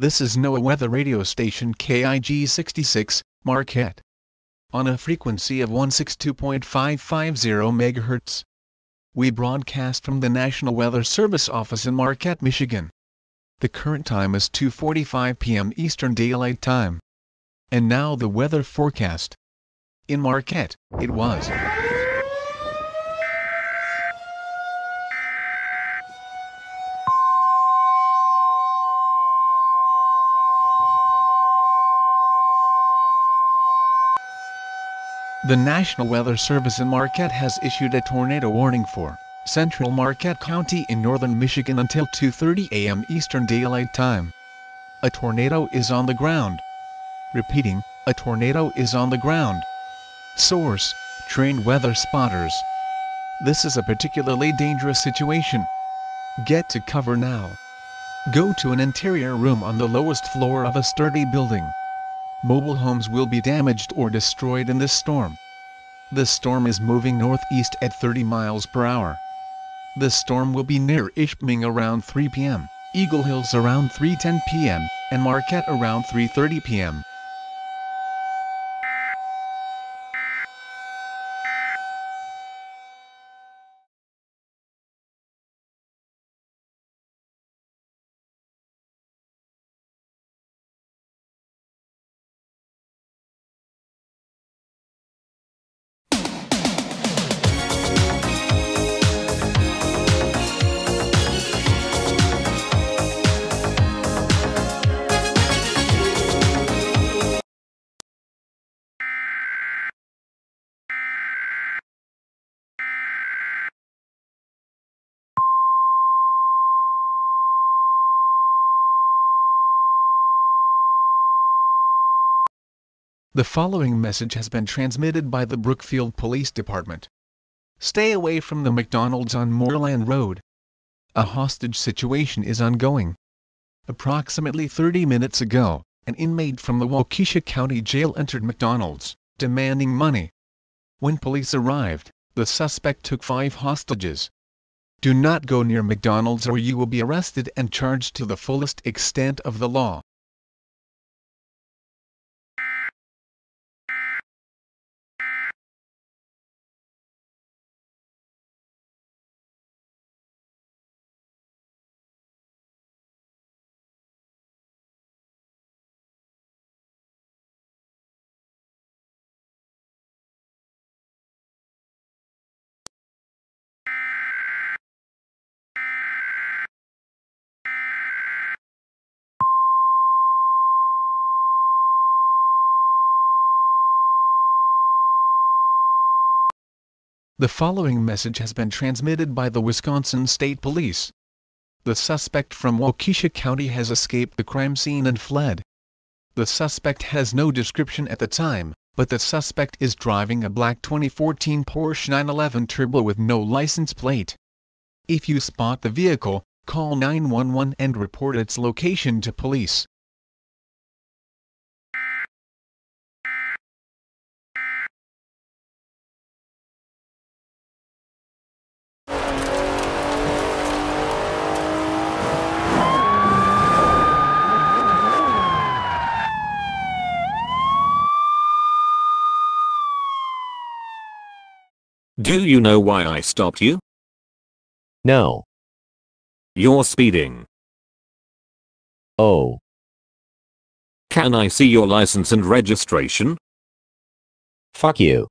This is NOAA weather radio station KIG 66, Marquette. On a frequency of 162.550 MHz. We broadcast from the National Weather Service office in Marquette, Michigan. The current time is 2.45 p.m. Eastern Daylight Time. And now the weather forecast. In Marquette, it was. The National Weather Service in Marquette has issued a tornado warning for central Marquette County in northern Michigan until 2.30 a.m. Eastern Daylight Time. A tornado is on the ground. Repeating, a tornado is on the ground. Source, trained weather spotters. This is a particularly dangerous situation. Get to cover now. Go to an interior room on the lowest floor of a sturdy building. Mobile homes will be damaged or destroyed in this storm. The storm is moving northeast at 30 miles per hour. The storm will be near Ishpeming around 3 p.m., Eagle Hills around 3:10 p.m., and Marquette around 3:30 p.m. The following message has been transmitted by the Brookfield Police Department. Stay away from the McDonald's on Moorland Road. A hostage situation is ongoing. Approximately 30 minutes ago, an inmate from the Waukesha County Jail entered McDonald's, demanding money. When police arrived, the suspect took five hostages. Do not go near McDonald's or you will be arrested and charged to the fullest extent of the law. The following message has been transmitted by the Wisconsin State Police. The suspect from Waukesha County has escaped the crime scene and fled. The suspect has no description at the time, but the suspect is driving a black 2014 Porsche 911 Turbo with no license plate. If you spot the vehicle, call 911 and report its location to police. Do you know why I stopped you? No. You're speeding. Oh. Can I see your license and registration? Fuck you.